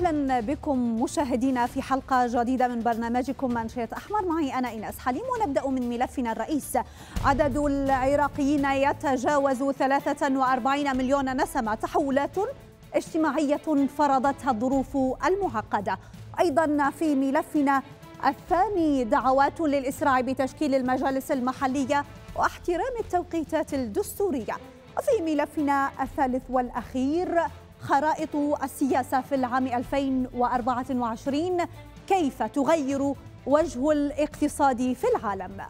أهلا بكم مشاهدينا في حلقة جديدة من برنامجكم منشية أحمر. معي أنا إيناس حليم ونبدأ من ملفنا الرئيس. عدد العراقيين يتجاوز 43 مليون نسمة. تحولات اجتماعية فرضتها الظروف المعقدة. أيضا في ملفنا الثاني دعوات للإسراع بتشكيل المجالس المحلية واحترام التوقيتات الدستورية. وفي ملفنا الثالث والأخير خرائط السياسة في العام 2024 كيف تغير وجه الاقتصاد في العالم؟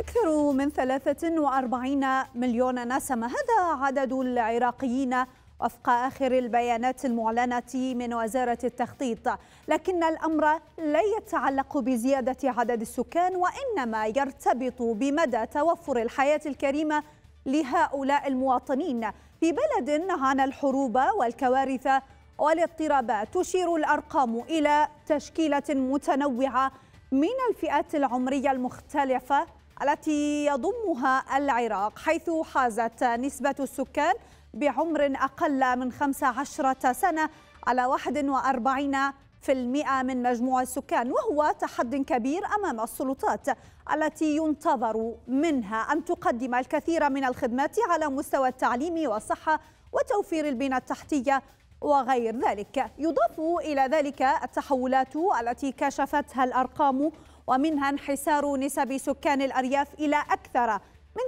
أكثر من 43 مليون نسمة هذا عدد العراقيين وفق آخر البيانات المعلنة من وزارة التخطيط لكن الأمر لا يتعلق بزيادة عدد السكان وإنما يرتبط بمدى توفر الحياة الكريمة لهؤلاء المواطنين في بلد عانى الحروب والكوارث والاضطرابات. تشير الأرقام إلى تشكيلة متنوعة من الفئات العمرية المختلفة التي يضمها العراق حيث حازت نسبة السكان بعمر أقل من 15 سنة على 41% من مجموع السكان وهو تحد كبير أمام السلطات التي ينتظر منها أن تقدم الكثير من الخدمات على مستوى التعليم والصحة وتوفير البنى التحتية وغير ذلك. يضاف إلى ذلك التحولات التي كشفتها الأرقام ومنها انحسار نسب سكان الأرياف إلى أكثر من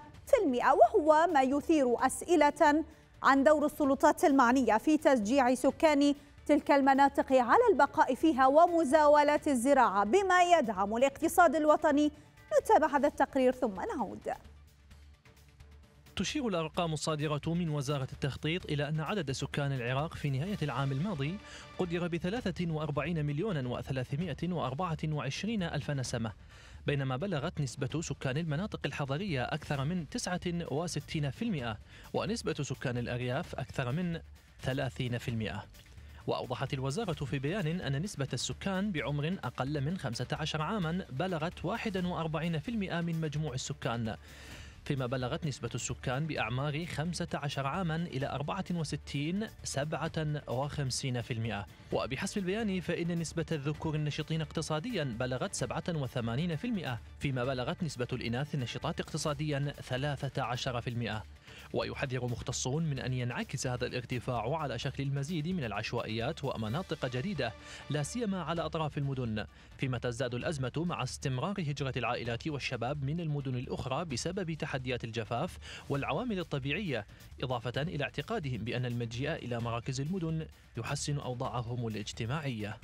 30% وهو ما يثير أسئلة عن دور السلطات المعنية في تشجيع سكان تلك المناطق على البقاء فيها ومزاولة الزراعة بما يدعم الاقتصاد الوطني. نتابع هذا التقرير ثم نعود. تشير الأرقام الصادرة من وزارة التخطيط إلى أن عدد سكان العراق في نهاية العام الماضي قدر ب 43 مليون و324 ألف نسمة. بينما بلغت نسبة سكان المناطق الحضرية أكثر من 69% ونسبة سكان الأرياف أكثر من 30%. وأوضحت الوزارة في بيان أن نسبة السكان بعمر أقل من 15 عاما بلغت 41% من مجموع السكان فيما بلغت نسبة السكان بأعمار 15 عاما إلى 64 57% وبحسب البيان فإن نسبة الذكور النشطين اقتصاديا بلغت 87% فيما بلغت نسبة الإناث النشطات اقتصاديا 13% ويحذر مختصون من أن ينعكس هذا الارتفاع على شكل المزيد من العشوائيات ومناطق جديدة لا سيما على أطراف المدن فيما تزداد الأزمة مع استمرار هجرة العائلات والشباب من المدن الأخرى بسبب تحديات الجفاف والعوامل الطبيعية إضافة إلى اعتقادهم بأن المجيء إلى مراكز المدن يحسن أوضاعهم الاجتماعية.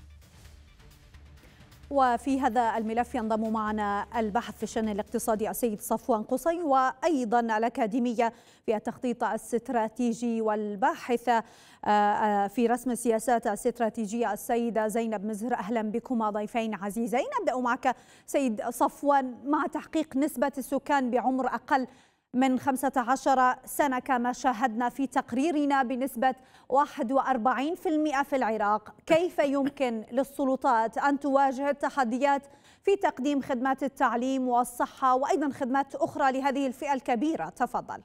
وفي هذا الملف ينضم معنا الباحث في الشأن الاقتصادي السيد صفوان قصي وأيضا الأكاديمية في التخطيط الاستراتيجي والباحث آه، آه، في رسم السياسات الاستراتيجية السيدة زينب مزهر. أهلا بكما ضيفين عزيزين. نبدأ معك سيد صفوان مع تحقيق نسبة السكان بعمر أقل من 15 سنة كما شاهدنا في تقريرنا بنسبة 41% في العراق. كيف يمكن للسلطات أن تواجه التحديات في تقديم خدمات التعليم والصحة وأيضا خدمات أخرى لهذه الفئة الكبيرة؟ تفضل.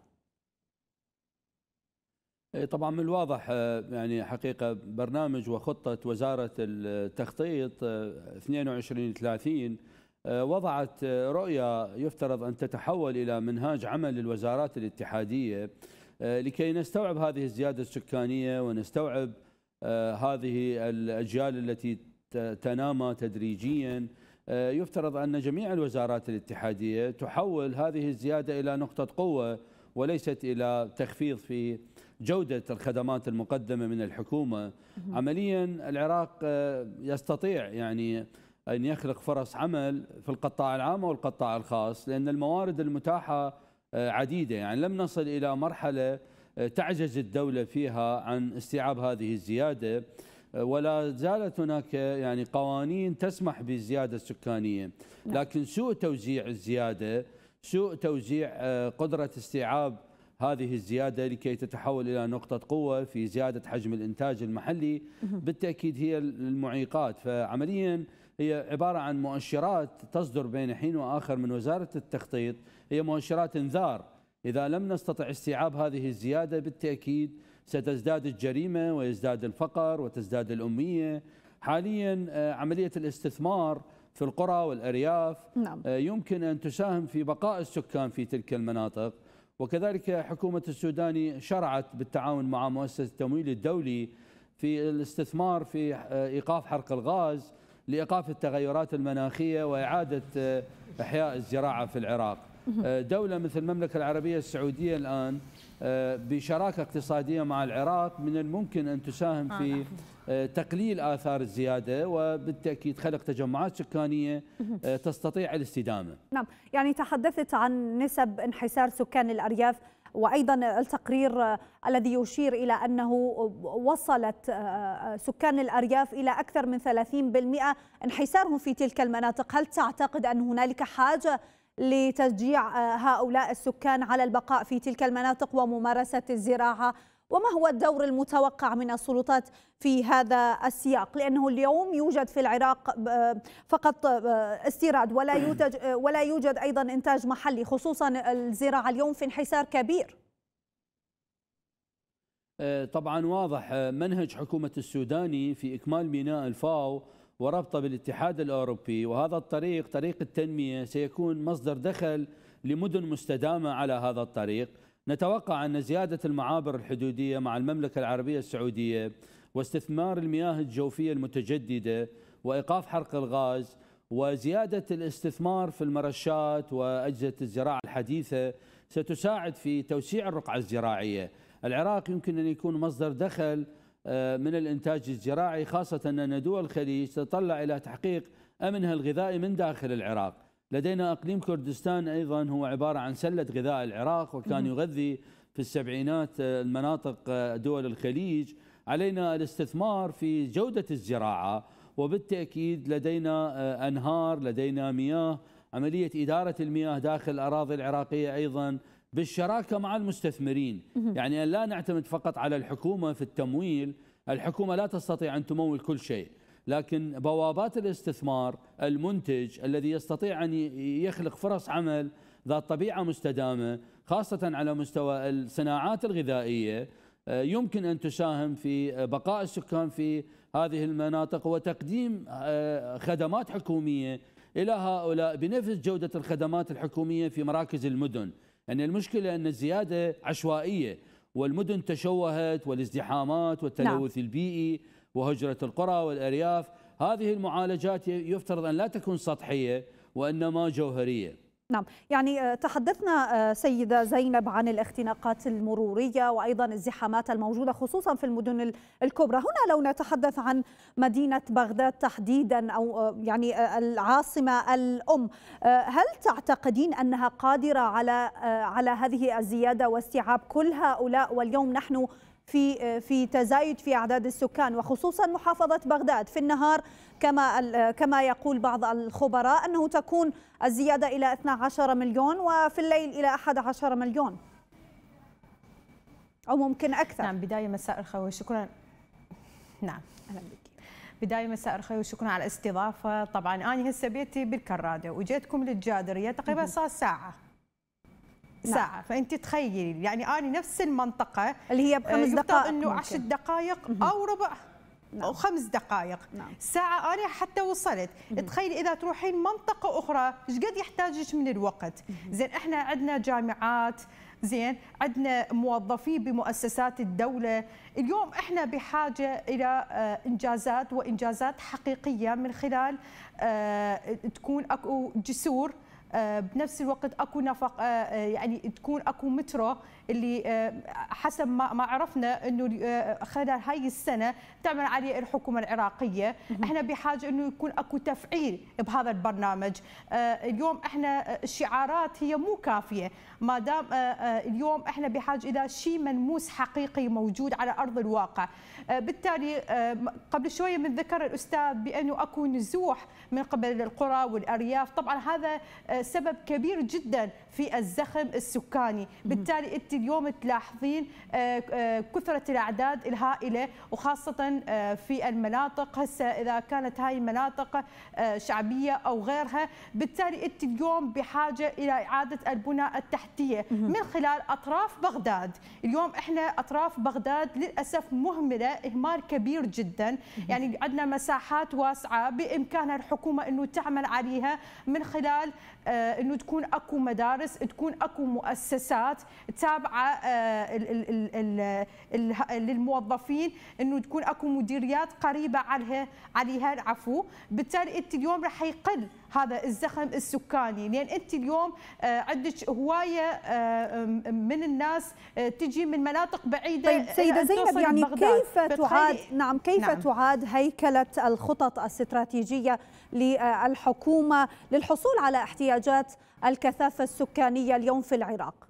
إيه، طبعا من الواضح آه، يعني حقيقة برنامج وخطة وزارة التخطيط 22 آه، 30 آه، وضعت رؤية يفترض أن تتحول إلى منهاج عمل للوزارات الاتحادية آه، لكي نستوعب هذه الزيادة السكانية ونستوعب آه، هذه الأجيال التي تنامى تدريجيا. يفترض أن جميع الوزارات الاتحادية تحول هذه الزيادة إلى نقطة قوة وليست إلى تخفيض في جودة الخدمات المقدمة من الحكومة. عمليا العراق يستطيع يعني أن يخلق فرص عمل في القطاع العام والقطاع الخاص لأن الموارد المتاحة آه، عديدة. يعني لم نصل إلى مرحلة آه، تعجز الدولة فيها عن استيعاب هذه الزيادة آه، ولا زالت هناك يعني قوانين تسمح بالزيادة السكانية. نعم. لكن سوء توزيع الزيادة سوء توزيع قدرة استيعاب هذه الزيادة لكي تتحول إلى نقطة قوة في زيادة حجم الإنتاج المحلي بالتأكيد هي المعيقات. فعمليا هي عبارة عن مؤشرات تصدر بين حين وآخر من وزارة التخطيط. هي مؤشرات انذار. إذا لم نستطع استيعاب هذه الزيادة بالتأكيد ستزداد الجريمة ويزداد الفقر وتزداد الأمية. حاليا آه، عملية الاستثمار في القرى والأرياف نعم. آه، يمكن أن تساهم في بقاء السكان في تلك المناطق. وكذلك حكومة السوداني شرعت بالتعاون مع مؤسسة التمويل الدولي في الاستثمار في إيقاف حرق الغاز. لإيقاف التغيرات المناخية وإعادة إحياء الزراعة في العراق. دولة مثل المملكة العربية السعودية الآن بشراكة اقتصادية مع العراق من الممكن أن تساهم في نعم. تقليل آثار الزيادة وبالتأكيد خلق تجمعات سكانية آه، تستطيع الاستدامة. نعم. يعني تحدثت عن نسب انحسار سكان الأرياف وأيضا التقرير الذي يشير إلى أنه وصلت آه، سكان الأرياف إلى أكثر من 30% انحسارهم في تلك المناطق، هل تعتقد أن هنالك حاجة لتشجيع آه، هؤلاء السكان على البقاء في تلك المناطق وممارسة الزراعة وما هو الدور المتوقع من السلطات في هذا السياق؟ لأنه اليوم يوجد في العراق فقط استيراد ولا يوجد ولا يوجد أيضا إنتاج محلي خصوصا الزراعة اليوم في انحسار كبير. طبعا واضح منهج حكومة السوداني في إكمال ميناء الفاو وربطه بالاتحاد الأوروبي وهذا الطريق طريق التنمية سيكون مصدر دخل لمدن مستدامة على هذا الطريق. نتوقع أن زيادة المعابر الحدودية مع المملكة العربية السعودية واستثمار المياه الجوفية المتجددة وإيقاف حرق الغاز وزيادة الاستثمار في المرشات وأجهزة الزراعة الحديثة ستساعد في توسيع الرقعة الزراعية. العراق يمكن أن يكون مصدر دخل آه، من الإنتاج الزراعي خاصة أن دول الخليج تتطلع إلى تحقيق أمنها الغذائي من داخل العراق. لدينا إقليم كردستان أيضا هو عبارة عن سلة غذاء العراق وكان يغذي في السبعينات المناطق دول الخليج. علينا الاستثمار في جودة الزراعة وبالتأكيد لدينا أنهار لدينا مياه. عملية إدارة المياه داخل الأراضي العراقية أيضا بالشراكة مع المستثمرين. يعني ان لا نعتمد فقط على الحكومة في التمويل. الحكومة لا تستطيع أن تمول كل شيء. لكن بوابات الاستثمار المنتج الذي يستطيع أن يخلق فرص عمل ذات طبيعة مستدامة خاصة على مستوى الصناعات الغذائية آه، يمكن أن تساهم في بقاء السكان في هذه المناطق وتقديم آه، خدمات حكومية إلى هؤلاء بنفس جودة الخدمات الحكومية في مراكز المدن، يعني المشكلة أن الزيادة عشوائية والمدن تشوهت والازدحامات والتلوث نعم. البيئي وهجرة القرى والأرياف. هذه المعالجات يفترض أن لا تكون سطحية وإنما جوهرية. نعم. يعني آه، تحدثنا آه، سيدة زينب عن الاختناقات المرورية وأيضا الزحامات الموجودة خصوصا في المدن الكبرى. هنا لو نتحدث عن مدينة بغداد تحديدا أو آه، يعني العاصمة الأم هل تعتقدين أنها قادرة على على هذه الزيادة واستيعاب كل هؤلاء؟ واليوم نحن في في تزايد في أعداد السكان وخصوصا محافظة بغداد. في النهار كما كما يقول بعض الخبراء أنه تكون الزيادة إلى 12 مليون وفي الليل إلى 11 مليون. أو ممكن أكثر. نعم بداية مساء الخير وشكرا. نعم. أهلا بك. بداية مساء الخير وشكرا على الاستضافة. طبعا أنا هسه بيتي بالكراده وجيتكم للجادرية تقريبا صار نعم. ساعة. نعم. فأنت تخيلي يعني أنا نفس المنطقة اللي هي بخمس دقائق أنه عشر دقائق أو ربع نعم. أو خمس دقائق. نعم. ساعة أنا حتى وصلت. تخيلي إذا تروحين منطقة أخرى إيش قد يحتاجك من الوقت؟ زين إحنا عندنا جامعات زين عندنا موظفين بمؤسسات الدولة. اليوم إحنا بحاجة إلى آه، إنجازات وإنجازات حقيقية من خلال آه، تكون أكو جسور آه، بنفس الوقت أكو نفق آه، آه، يعني تكون أكو مترو اللي حسب ما ما عرفنا إنه خلال هاي السنة تعمل عليه الحكومة العراقية. إحنا بحاجة إنه يكون أكو تفعيل بهذا البرنامج. اليوم إحنا الشعارات هي مو كافية. ما دام اليوم إحنا بحاجة إلى شيء ملموس حقيقي موجود على أرض الواقع. بالتالي قبل شوية من ذكر الأستاذ بأنه أكو نزوح من قبل القرى والأرياف. طبعا هذا سبب كبير جدا في الزخم السكاني. بالتالي اليوم تلاحظين كثرة الأعداد الهائلة وخاصة في المناطق. هسه إذا كانت هاي المناطق شعبية أو غيرها بالتالي أنت اليوم بحاجة إلى إعادة البنى التحتية من خلال أطراف بغداد. اليوم إحنا أطراف بغداد للأسف مهملة إهمال كبير جدا. يعني عندنا مساحات واسعة بإمكانها الحكومة إنه تعمل عليها من خلال آه، إنه تكون أكو مدارس تكون أكو مؤسسات تابعة آه، للموظفين إنه تكون أكو مديريات قريبة عليها عليها العفو بالتالي أنت اليوم راح يقل هذا الزخم السكاني. لأن أنت اليوم آه، عندك هواية من الناس تجي من مناطق بعيدة طيب سيدة زينب يعني كيف تعاد؟ نعم كيف نعم. تعاد هيكلة الخطط الاستراتيجية للحكومه للحصول على احتياجات الكثافة السكانية اليوم في العراق؟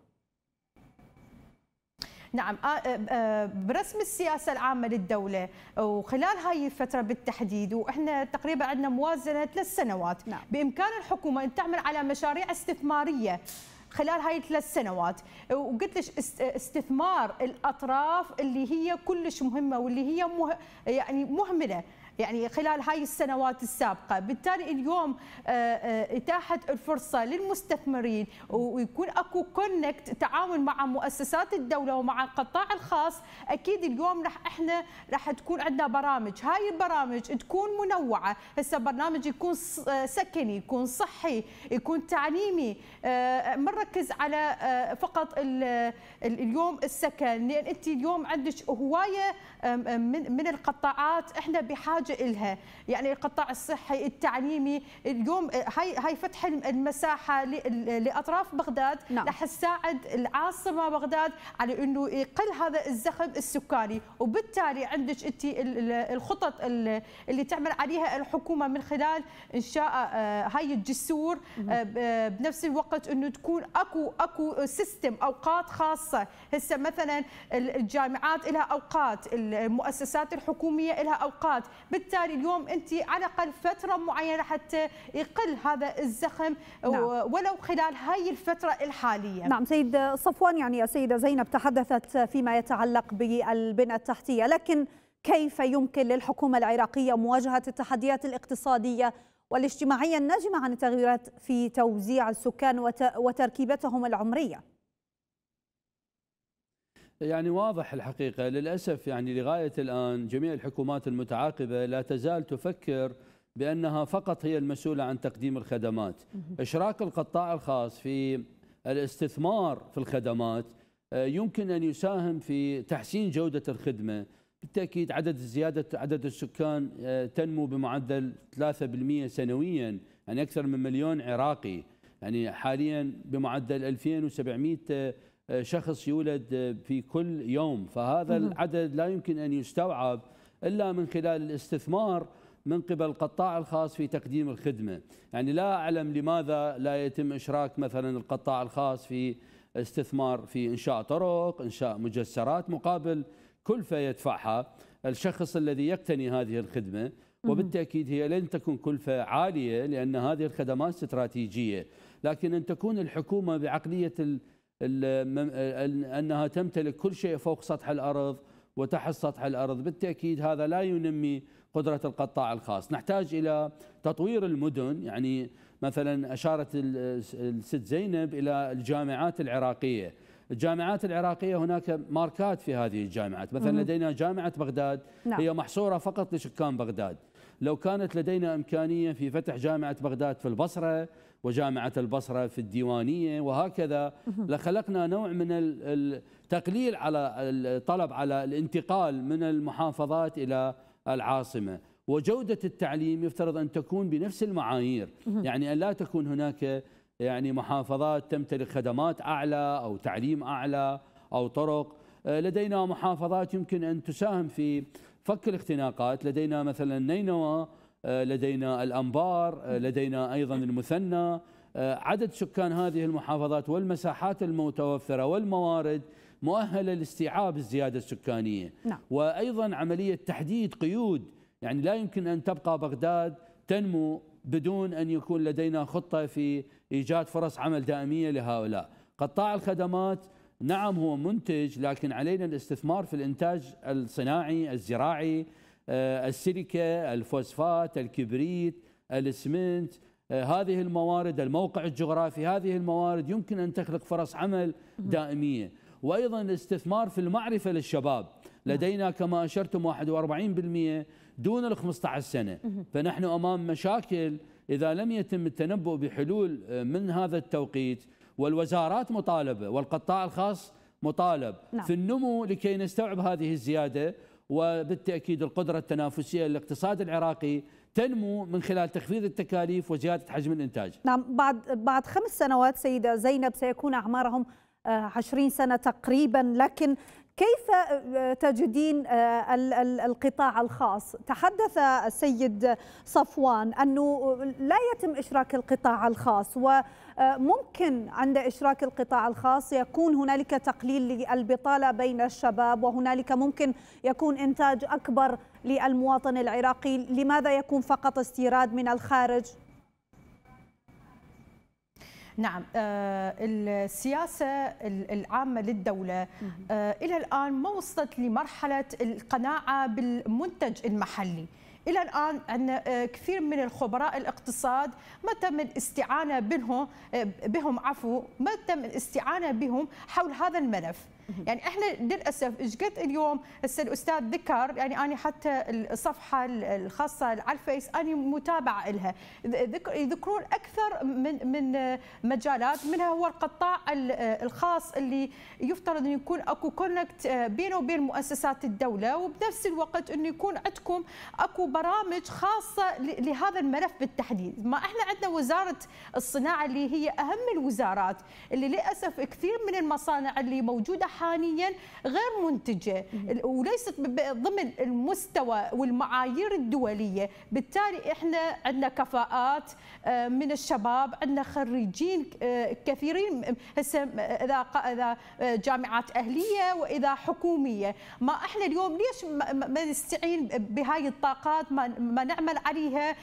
نعم. آه، آه، آه، برسم السياسة العامة للدولة وخلال هاي الفترة بالتحديد وإحنا تقريبا عندنا موازنة ثلاث سنوات. نعم. بإمكان الحكومة أن تعمل على مشاريع استثمارية خلال هاي الثلاث سنوات. وقلت لك استثمار الأطراف اللي هي كلش مهمة واللي هي مه يعني مهملة. يعني خلال هاي السنوات السابقة. بالتالي اليوم آه، آه، إتاحة الفرصة للمستثمرين ويكون أكو كونكت تعاون مع مؤسسات الدولة ومع القطاع الخاص. أكيد اليوم رح إحنا رح تكون عندنا برامج. هاي البرامج تكون منوعة. هسه برنامج يكون آه، سكني يكون صحي يكون تعليمي. مركز على فقط اليوم السكن. لأن أنت اليوم عندك هواية من القطاعات إحنا بحاجة بحاجه لها يعني القطاع الصحي التعليمي اليوم هاي هاي فتح المساحة لأطراف بغداد. نعم. رح تساعد العاصمة بغداد على إنه يقل هذا الزخم السكاني. وبالتالي عندك أنت الخطط اللي تعمل عليها الحكومة من خلال انشاء آه، هاي الجسور آه، بنفس الوقت إنه تكون أكو أكو سيستم أوقات خاصة. هسه مثلا الجامعات لها أوقات المؤسسات الحكومية لها أوقات. بالتالي اليوم أنت على الأقل فترة معينة حتى يقل هذا الزخم نعم. ولو خلال هاي الفترة الحالية. نعم سيد صفوان يعني السيدة زينب تحدثت فيما يتعلق بالبنى التحتية لكن كيف يمكن للحكومة العراقية مواجهة التحديات الاقتصادية والاجتماعية الناجمة عن التغيرات في توزيع السكان وتركيبتهم العمرية؟ يعني واضح الحقيقة. للأسف يعني لغاية الآن جميع الحكومات المتعاقبة لا تزال تفكر بأنها فقط هي المسؤولة عن تقديم الخدمات. إشراك القطاع الخاص في الاستثمار في الخدمات آه، يمكن أن يساهم في تحسين جودة الخدمة. بالتأكيد عدد زيادة عدد السكان آه، تنمو بمعدل 3% سنويا يعني أكثر من مليون عراقي. يعني حاليا بمعدل 2700 شخص يولد في كل يوم. فهذا العدد لا يمكن أن يستوعب إلا من خلال الاستثمار من قبل القطاع الخاص في تقديم الخدمة. يعني لا أعلم لماذا لا يتم إشراك مثلا القطاع الخاص في استثمار في إنشاء طرق إنشاء مجسرات مقابل كلفة يدفعها الشخص الذي يقتني هذه الخدمة وبالتأكيد هي لن تكون كلفة عالية لأن هذه الخدمات استراتيجية. لكن أن تكون الحكومة بعقلية أنها تمتلك كل شيء فوق سطح الأرض وتحت سطح الأرض. بالتأكيد هذا لا ينمي قدرة القطاع الخاص. نحتاج إلى تطوير المدن يعني مثلا أشارت الست زينب إلى الجامعات العراقية. الجامعات العراقية هناك ماركات في هذه الجامعات. مثلا لدينا جامعة بغداد. نعم. هي محصورة فقط لسكان بغداد. لو كانت لدينا إمكانية في فتح جامعة بغداد في البصرة وجامعة البصرة في الديوانية وهكذا. لخلقنا نوع من التقليل على الطلب على الانتقال من المحافظات إلى العاصمة. وجودة التعليم يفترض أن تكون بنفس المعايير. يعني أن لا تكون هناك يعني محافظات تمتلك خدمات أعلى أو تعليم أعلى أو طرق. لدينا محافظات يمكن أن تساهم في فك الاختناقات. لدينا مثلا نينوى آه، لدينا الأنبار آه، لدينا أيضا المثنى آه، عدد سكان هذه المحافظات والمساحات المتوفرة والموارد مؤهلة لاستيعاب الزيادة السكانية. نعم. وأيضا عملية تحديد قيود. يعني لا يمكن أن تبقى بغداد تنمو بدون أن يكون لدينا خطة في إيجاد فرص عمل دائمية لهؤلاء. قطاع الخدمات نعم هو منتج لكن علينا الاستثمار في الإنتاج الصناعي الزراعي آه، السيليكا الفوسفات الكبريت الاسمنت آه، هذه الموارد الموقع الجغرافي هذه الموارد يمكن أن تخلق فرص عمل دائمية. وأيضا الاستثمار في المعرفة للشباب. لدينا كما أشرتم 41% دون ال 15 سنة. فنحن أمام مشاكل إذا لم يتم التنبؤ بحلول آه، من هذا التوقيت. والوزارات مطالبة والقطاع الخاص مطالب. نعم. في النمو لكي نستوعب هذه الزيادة. وبالتأكيد القدرة التنافسية للاقتصاد العراقي تنمو من خلال تخفيض التكاليف وزيادة حجم الإنتاج. نعم بعد بعد خمس سنوات سيدة زينب سيكون أعمارهم آه، عشرين سنة تقريبا لكن كيف آه، تجدين آه، القطاع الخاص تحدث السيد صفوان أنه لا يتم إشراك القطاع الخاص وممكن عند إشراك القطاع الخاص يكون هنالك تقليل للبطالة بين الشباب وهنالك ممكن يكون إنتاج أكبر للمواطن العراقي لماذا يكون فقط استيراد من الخارج؟ نعم آه، السياسة العامة للدولة آه، إلى الآن ما وصلت لمرحلة القناعة بالمنتج المحلي. إلى الآن عندنا آه، كثير من الخبراء الاقتصاد ما تم الاستعانة بهم بهم عفو ما تم الاستعانة بهم حول هذا الملف. يعني إحنا للأسف إيش قد اليوم هسه الأستاذ ذكر يعني أنا حتى الصفحة الخاصة على الفيس أنا متابعة لها يذكرون أكثر من من مجالات منها هو القطاع الخاص اللي يفترض إنه يكون أكو كونكت بينه وبين مؤسسات الدولة وبنفس الوقت إنه يكون عندكم أكو برامج خاصة لهذا الملف بالتحديد. ما إحنا عندنا وزارة الصناعة اللي هي أهم الوزارات اللي للأسف كثير من المصانع اللي موجودة حاليا غير منتجة. وليست ضمن المستوى والمعايير الدولية. بالتالي إحنا عندنا كفاءات آه، من الشباب عندنا خريجين آه، كثيرين. هسه إذا إذا آه، جامعات أهلية وإذا حكومية. ما إحنا اليوم ليش ما نستعين بهاي الطاقات؟ ما نعمل عليها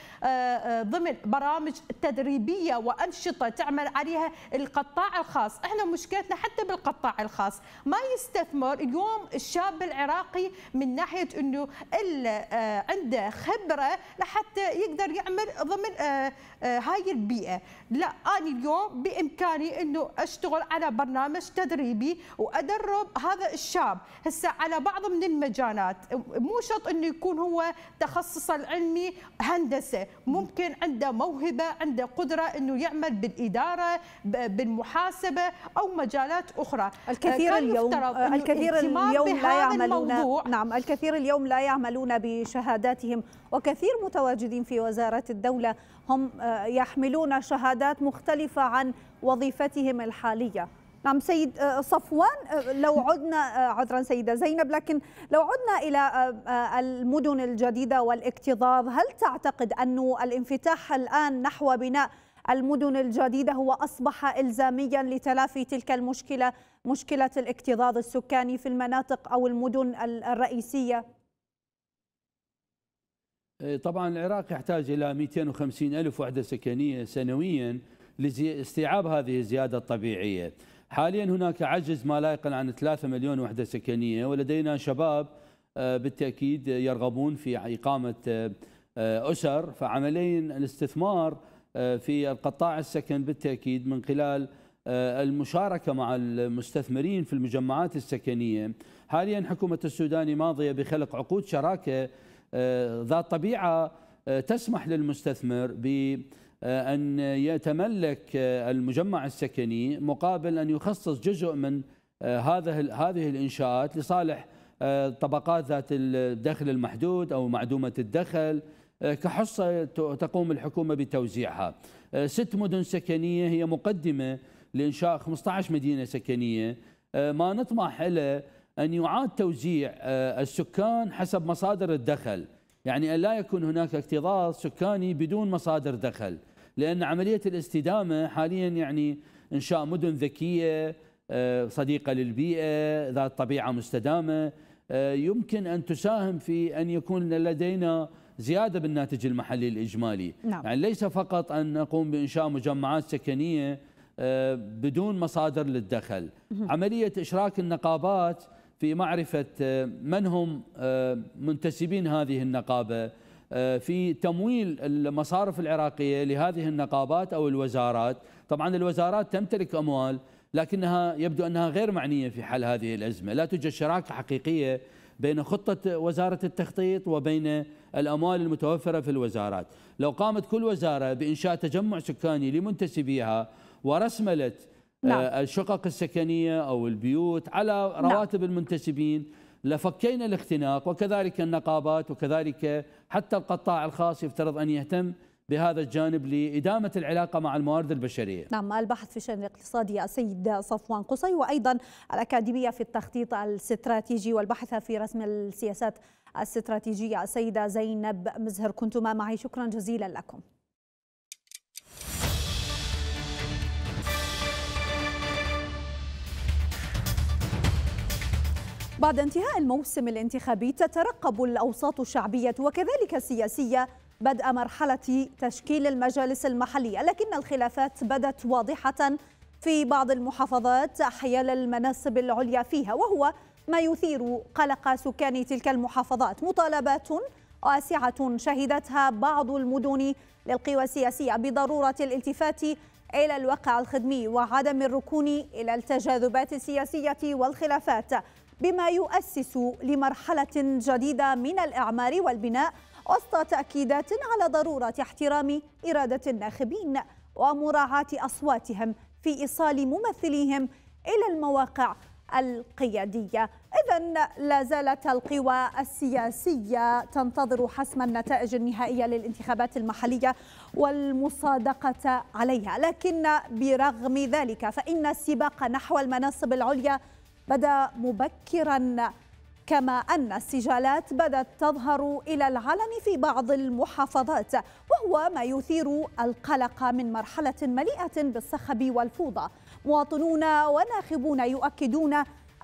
ضمن برامج تدريبية وأنشطة تعمل عليها القطاع الخاص. إحنا مشكلتنا حتى بالقطاع الخاص. ما يستثمر اليوم الشاب العراقي من ناحية إنه آه، عنده خبرة لحتى يقدر يعمل ضمن آه، آه، هاي البيئة. لا أنا اليوم بإمكاني إنه أشتغل على برنامج تدريبي وأدرب هذا الشاب. هسه على بعض من المجالات مو شرط إنه يكون هو تخصصه العلمي هندسة. ممكن عنده موهبة عنده قدرة إنه يعمل بالإدارة بالمحاسبة أو مجالات أخرى. الكثير اليوم الكثير اليوم لا يعملون الموضوع. نعم الكثير اليوم لا يعملون بشهاداتهم وكثير متواجدين في وزارة الدولة هم آه، يحملون شهادات مختلفة عن وظيفتهم الحالية نعم سيد آه، صفوان آه، لو عدنا عذرا سيدة زينب لكن لو عدنا إلى المدن الجديدة والاكتظاظ هل تعتقد أن الانفتاح الآن نحو بناء المدن الجديدة هو أصبح إلزاميا لتلافي تلك المشكلة مشكلة الاكتظاظ السكاني في المناطق أو المدن الرئيسية. إيه، طبعا العراق يحتاج إلى 250 ألف وحدة سكنية سنويا لاستيعاب هذه الزيادة الطبيعية. حاليا هناك عجز ما لا يقل عن 3 مليون وحدة سكنية ولدينا شباب آه، بالتأكيد يرغبون في إقامة آه، أسر. فعمليا الاستثمار في القطاع السكن بالتأكيد من خلال آه، المشاركة مع المستثمرين في المجمعات السكنية. حاليا حكومة السودان ماضية بخلق عقود شراكة آه، ذات طبيعة تسمح للمستثمر بأن يتملك المجمع السكني مقابل أن يخصص جزء من هذا هذه الإنشاءات لصالح طبقات ذات الدخل المحدود أو معدومة الدخل. آه، كحصة تقوم الحكومة بتوزيعها. آه، ست مدن سكنية هي مقدمة لإنشاء 15 مدينة سكنية. آه، ما نطمح إلى أن يعاد توزيع السكان حسب مصادر الدخل. يعني أن لا يكون هناك اكتظاظ سكاني بدون مصادر دخل. لأن عملية الاستدامة حاليا يعني إنشاء مدن ذكية صديقة للبيئة ذات طبيعة مستدامة. يمكن أن تساهم في أن يكون لدينا زيادة بالناتج المحلي الإجمالي. نعم. يعني ليس فقط أن نقوم بإنشاء مجمعات سكنية آه، بدون مصادر للدخل. عملية إشراك النقابات في معرفة آه، من هم آه، منتسبين هذه النقابة في تمويل المصارف العراقية لهذه النقابات أو الوزارات. طبعا الوزارات تمتلك أموال لكنها يبدو أنها غير معنية في حل هذه الأزمة. لا توجد شراكة حقيقية بين خطة وزارة التخطيط وبين الأموال المتوفرة في الوزارات لو قامت كل وزارة بإنشاء تجمع سكاني لمنتسبيها ورسملت آه، نعم. الشقق السكنية أو البيوت على نعم. رواتب نعم. المنتسبين لفكينا الاختناق وكذلك النقابات وكذلك حتى القطاع الخاص يفترض أن يهتم بهذا الجانب لإدامة العلاقة مع الموارد البشرية. نعم الباحث في الشأن الاقتصادي السيد صفوان قصي وأيضا الأكاديمية في التخطيط الاستراتيجي والباحثة في رسم السياسات الاستراتيجية السيدة زينب مزهر. كنتما معي. شكرا جزيلا لكم. بعد انتهاء الموسم الانتخابي تترقب الأوساط الشعبية وكذلك السياسية بدء مرحلة تشكيل المجالس المحلية لكن الخلافات بدت واضحة في بعض المحافظات حيال المناصب العليا فيها وهو ما يثير قلق سكان تلك المحافظات. مطالبات واسعة شهدتها بعض المدن للقوى السياسية بضرورة الالتفات إلى الواقع الخدمي وعدم الركون إلى التجاذبات السياسية والخلافات. بما يؤسس لمرحلة جديدة من الإعمار والبناء وسط تأكيدات على ضرورة احترام إرادة الناخبين ومراعاة أصواتهم في إيصال ممثليهم إلى المواقع القيادية. إذا لا زالت القوى السياسية تنتظر حسم النتائج النهائية للانتخابات المحلية والمصادقة عليها. لكن برغم ذلك فإن السباق نحو المناصب العليا بدا مبكرا كما أن السجالات بدأت تظهر إلى العلن في بعض المحافظات وهو ما يثير القلق من مرحلة مليئة بالصخب والفوضى. مواطنون وناخبون يؤكدون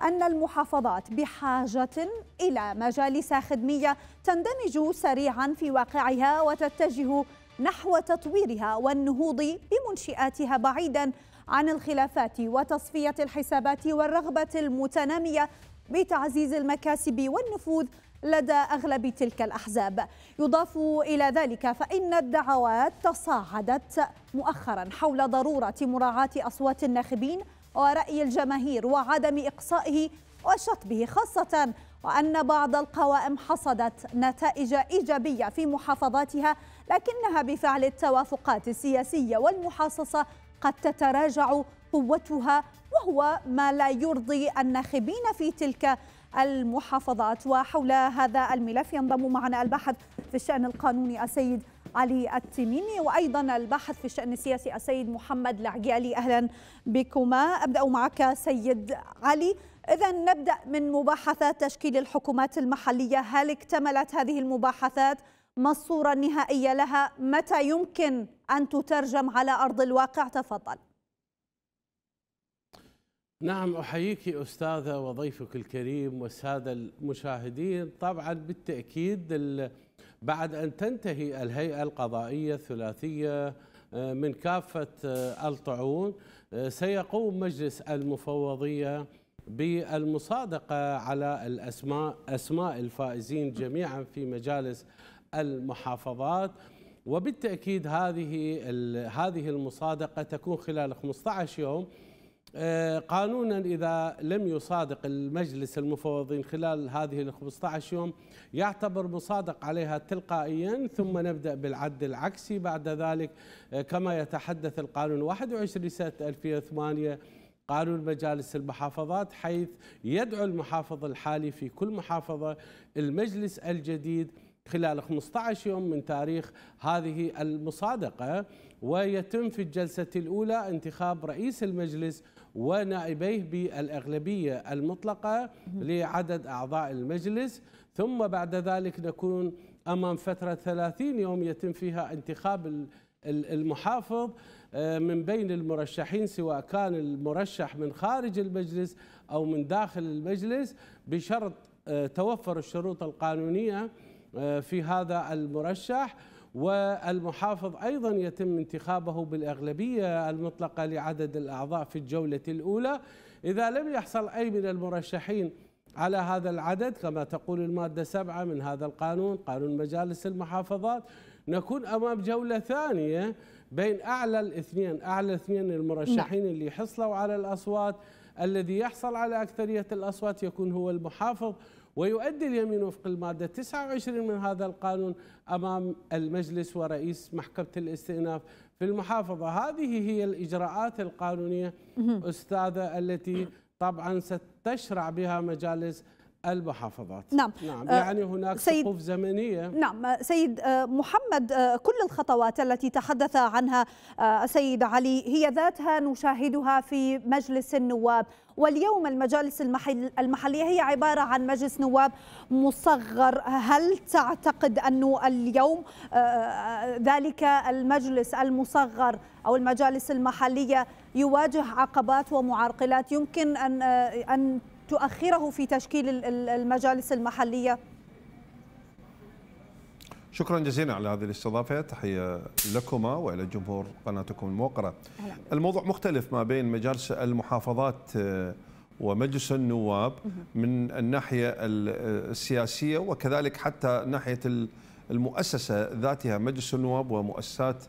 أن المحافظات بحاجة إلى مجالس خدمية تندمج سريعا في واقعها وتتجه نحو تطويرها والنهوض بمنشئاتها بعيدا عن الخلافات وتصفية الحسابات والرغبة المتنامية بتعزيز المكاسب والنفوذ لدى أغلب تلك الأحزاب. يضاف إلى ذلك فإن الدعوات تصاعدت مؤخرا حول ضرورة مراعاة أصوات الناخبين ورأي الجماهير وعدم إقصائه وشطبه خاصة وأن بعض القوائم حصدت نتائج إيجابية في محافظاتها لكنها بفعل التوافقات السياسية والمحاصصة قد تتراجع قوتها وهو ما لا يرضي الناخبين في تلك المحافظات. وحول هذا الملف ينضم معنا الباحث في الشأن القانوني السيد علي التميمي وأيضا الباحث في الشأن السياسي السيد محمد العقيالي أهلا بكما. أبدأ معك سيد علي. إذا نبدأ من مباحثات تشكيل الحكومات المحلية. هل اكتملت هذه المباحثات؟ ما الصورة النهائية لها؟ متى يمكن أن تترجم على أرض الواقع؟ تفضل. نعم أحييك أستاذة وضيفك الكريم والسادة المشاهدين. طبعا بالتأكيد بعد أن تنتهي الهيئة القضائية الثلاثية آه، من كافة آه، الطعون آه، سيقوم مجلس المفوضية بالمصادقة على الأسماء أسماء الفائزين جميعا في مجالس المحافظات وبالتأكيد هذه هذه المصادقة تكون خلال 15 يوم. آه، قانونا إذا لم يصادق المجلس المفوضين خلال هذه ال 15 يوم يعتبر مصادق عليها تلقائيا ثم نبدأ بالعد العكسي بعد ذلك. آه، كما يتحدث القانون 21 سنه 2008 قانون مجالس المحافظات حيث يدعو المحافظ الحالي في كل محافظة المجلس الجديد خلال 15 يوم من تاريخ هذه المصادقة ويتم في الجلسة الأولى انتخاب رئيس المجلس ونائبيه بالأغلبية المطلقة لعدد أعضاء المجلس. ثم بعد ذلك نكون أمام فترة 30 يوم يتم فيها انتخاب المحافظ آه، من بين المرشحين سواء كان المرشح من خارج المجلس أو من داخل المجلس بشرط آه، توفر الشروط القانونية في هذا المرشح والمحافظ أيضا يتم انتخابه بالأغلبية المطلقة لعدد الأعضاء في الجولة الأولى. إذا لم يحصل أي من المرشحين على هذا العدد كما تقول المادة سبعة من هذا القانون قانون مجالس المحافظات نكون أمام جولة ثانية بين أعلى الاثنين أعلى الاثنين المرشحين نعم. اللي حصلوا على الأصوات. الذي يحصل على أكثرية الأصوات يكون هو المحافظ. ويؤدي اليمين وفق المادة. 29 من هذا القانون أمام المجلس ورئيس محكمة الاستئناف في المحافظة. هذه هي الإجراءات القانونية أستاذة التي طبعا ستشرع بها مجالس المحافظات. نعم, نعم آه، يعني هناك سيد سقوف زمنية. نعم آه، سيد آه، محمد كل الخطوات التي تحدث عنها السيد علي هي ذاتها نشاهدها في مجلس النواب. واليوم المجالس المحل المحلية هي عبارة عن مجلس نواب مصغر. هل تعتقد أنه اليوم ذلك المجلس المصغر أو المجالس المحلية يواجه عقبات ومعرقلات يمكن أن أن تؤخره في تشكيل المجالس المحلية؟ شكرا جزيلا على هذه الاستضافة. تحية لكما وإلى جمهور قناتكم الموقرة. الموضوع مختلف ما بين مجالس المحافظات آه، ومجلس النواب من الناحية السياسية وكذلك حتى ناحية المؤسسة ذاتها مجلس النواب ومؤسسات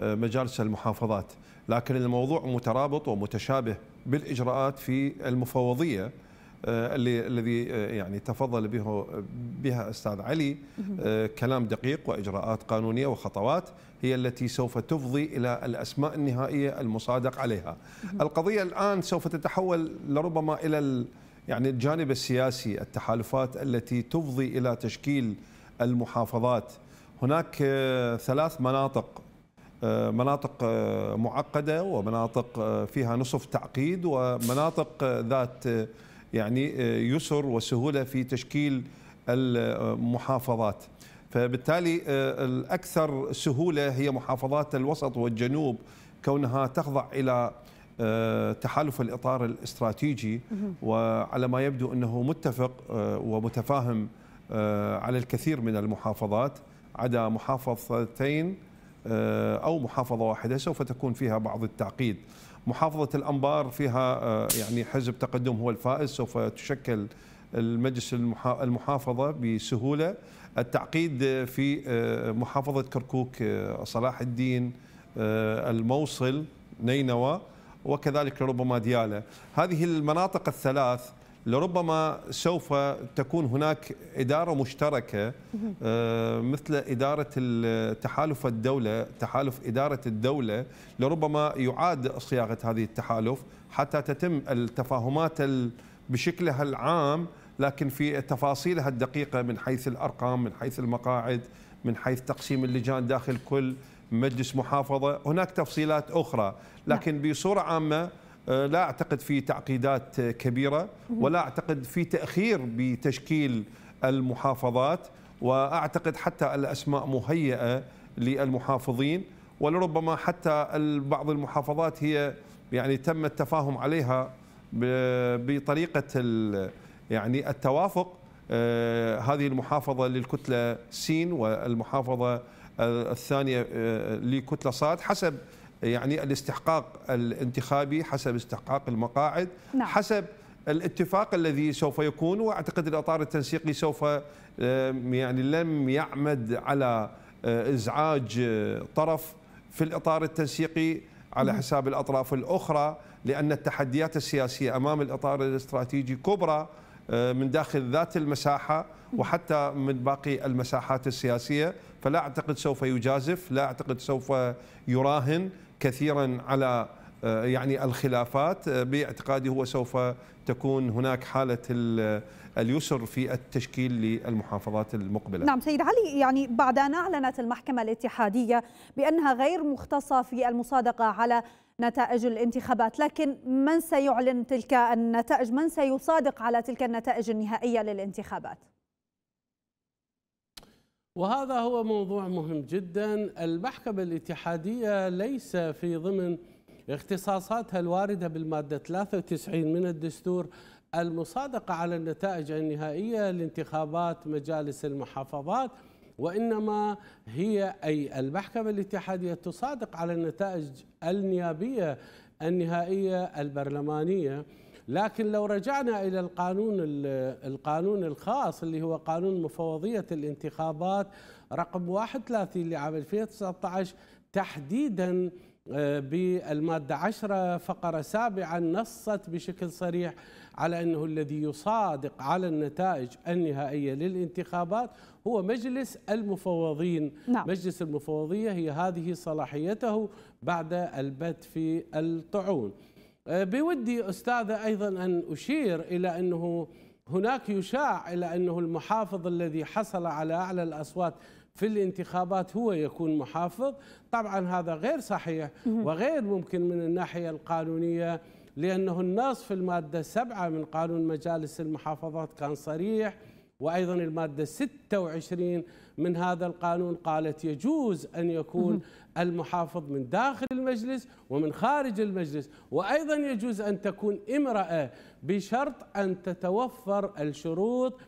آه، مجالس المحافظات. لكن الموضوع مترابط ومتشابه بالإجراءات في المفوضية. آه، اللي الذي آه، يعني تفضل به بها أستاذ علي آه، كلام دقيق وإجراءات قانونية وخطوات هي التي سوف تفضي إلى الأسماء النهائية المصادق عليها. القضية الآن سوف تتحول لربما إلى يعني الجانب السياسي التحالفات التي تفضي إلى تشكيل المحافظات. هناك ثلاث مناطق مناطق معقدة ومناطق فيها نصف تعقيد ومناطق ذات يعني آه، يسر وسهولة في تشكيل المحافظات. فبالتالي آه، الأكثر سهولة هي محافظات الوسط والجنوب كونها تخضع إلى آه، تحالف الإطار الاستراتيجي. وعلى ما يبدو أنه متفق ومتفاهم على الكثير من المحافظات عدا محافظتين أو محافظة واحدة سوف تكون فيها بعض التعقيد. محافظة الأنبار فيها آه، يعني حزب تقدم هو الفائز سوف تشكل المجلس المحافظة بسهولة. التعقيد في آه، محافظة كركوك آه، صلاح الدين الموصل نينوى وكذلك ربما ديالى. هذه المناطق الثلاث لربما سوف تكون هناك إدارة مشتركة آه، مثل إدارة تحالف الدولة تحالف إدارة الدولة لربما يعاد صياغة هذه التحالف حتى تتم التفاهمات بشكلها العام لكن في تفاصيلها الدقيقة من حيث الأرقام من حيث المقاعد من حيث تقسيم اللجان داخل كل مجلس محافظة هناك تفصيلات أخرى لكن نعم. بصورة عامة لا أعتقد في تعقيدات كبيرة ولا أعتقد في تأخير بتشكيل المحافظات وأعتقد حتى الأسماء مهيئة للمحافظين ولربما حتى بعض المحافظات هي يعني تم التفاهم عليها بطريقة يعني التوافق. آه، هذه المحافظة للكتلة سين والمحافظة الثانية آه، لكتلة صاد حسب يعني الاستحقاق الانتخابي حسب استحقاق المقاعد نعم. حسب الاتفاق الذي سوف يكون وأعتقد الأطار التنسيقي سوف يعني لم يعمد على آه، إزعاج آه، طرف في الإطار التنسيقي على حساب الأطراف الأخرى لأن التحديات السياسية أمام الإطار الاستراتيجي كبرى آه، من داخل ذات المساحة وحتى من باقي المساحات السياسية فلا أعتقد سوف يجازف لا أعتقد سوف يراهن كثيرا على آه، يعني الخلافات آه، باعتقادي هو سوف تكون هناك حالة اليسر في التشكيل للمحافظات المقبلة. نعم سيد علي يعني بعد أن أعلنت المحكمة الاتحادية بأنها غير مختصة في المصادقة على نتائج الانتخابات، لكن من سيعلن تلك النتائج؟ من سيصادق على تلك النتائج النهائية للانتخابات؟ وهذا هو موضوع مهم جدا. المحكمة الاتحادية ليس في ضمن اختصاصاتها الواردة بالمادة 93 من الدستور المصادقة على النتائج النهائية لانتخابات مجالس المحافظات وإنما هي أي المحكمة الاتحادية تصادق على النتائج النيابية النهائية البرلمانية. لكن لو رجعنا إلى القانون القانون الخاص اللي هو قانون مفوضية الانتخابات رقم 31 لعام 2019 تحديدا آه، بالمادة 10 فقرة سابعة نصت بشكل صريح على أنه الذي يصادق على النتائج النهائية للانتخابات هو مجلس المفوضين نعم. مجلس المفوضية هي هذه صلاحيته بعد البت في الطعون بودي أستاذة أيضا أن أشير إلى أنه هناك يشاع إلى أنه المحافظ الذي حصل على أعلى الأصوات في الانتخابات هو يكون محافظ. طبعا هذا غير صحيح وغير ممكن من الناحية القانونية لأنه النص في المادة سبعة من قانون مجالس المحافظات كان صريح وأيضا المادة 26 من هذا القانون قالت يجوز أن يكون المحافظ من داخل المجلس ومن خارج المجلس وأيضا يجوز أن تكون امرأة بشرط أن تتوفر الشروط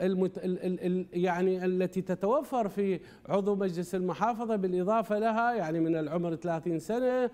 المت... ال... ال... ال... يعني التي تتوفر في عضو مجلس المحافظة بالإضافة لها يعني من العمر 30 سنة